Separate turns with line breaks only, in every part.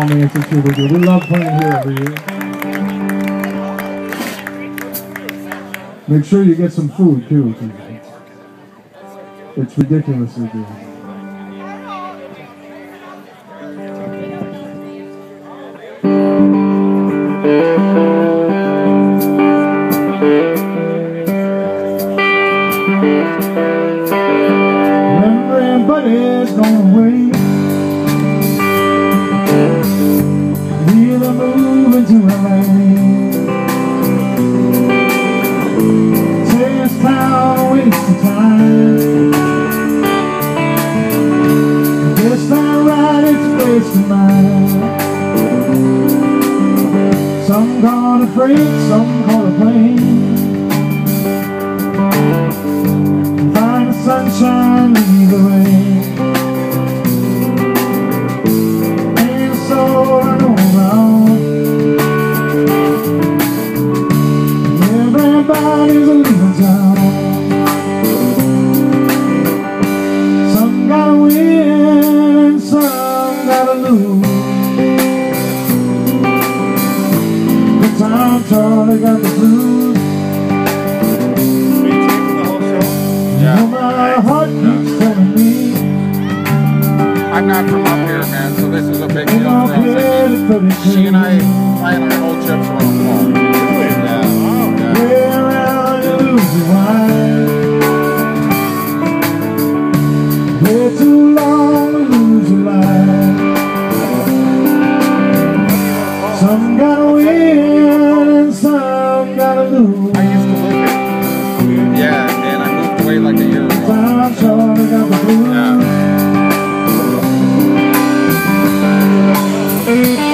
We love playing here every year. Make sure you get some food too. It's ridiculously good. Remembering buddies gone away. Some call it freight, some call it plane. Time Charlie got the blues. No, my heart keeps telling me
I'm not from up here, man, so this is a big deal for us. I
credit for the
mean, she and I playing our old chips around the wall. Yeah.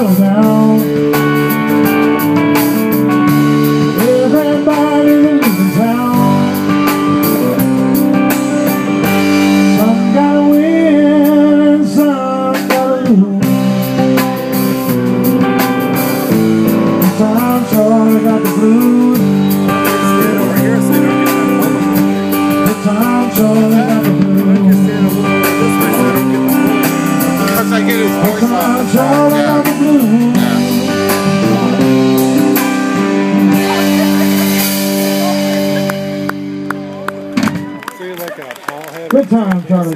Trying to settle down Everybody's leaving town. Some gotta win and some gotta lose Time Charlie got the blues. The time Charlie got the blues.
Because I get his voice all
time Charlie.